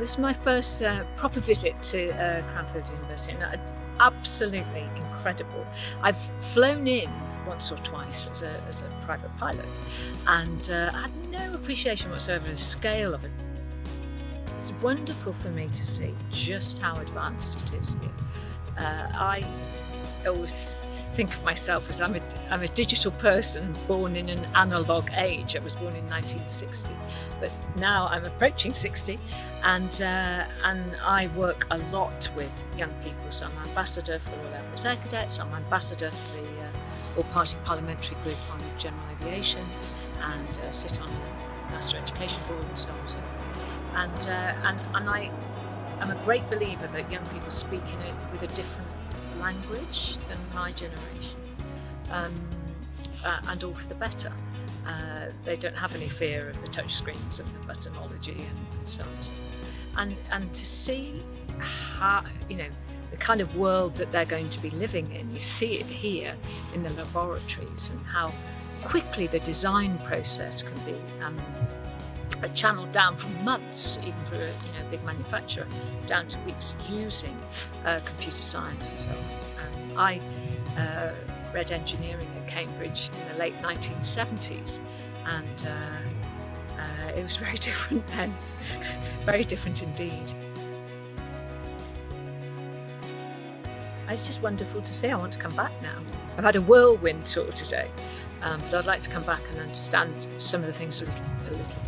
This is my first uh, proper visit to uh, Cranfield University, and uh, absolutely incredible. I've flown in once or twice as a, as a private pilot, and uh, had no appreciation whatsoever of the scale of it. It's wonderful for me to see just how advanced it is here. Uh, I always think of myself as I'm a, I'm a digital person born in an analogue age. I was born in 1960, but now I'm approaching 60, and uh, and I work a lot with young people. So I'm ambassador for Royal Air Force Air Cadets. I'm ambassador for the uh, All Party Parliamentary Group on General Aviation, and uh, sit on the National Education Board and so on and so forth. And uh, and and I. I'm a great believer that young people speak in it with a different language than my generation, um, uh, and all for the better. Uh, they don't have any fear of the touchscreens and the buttonology and, and so on. And and to see how you know the kind of world that they're going to be living in, you see it here in the laboratories and how quickly the design process can be. Um, channeled down from months, even for a you know, big manufacturer, down to weeks using uh, computer science and so on. Um, I uh, read engineering at Cambridge in the late 1970s, and uh, uh, it was very different then, very different indeed. It's just wonderful to see. I want to come back now. I've had a whirlwind tour today, um, but I'd like to come back and understand some of the things a little, a little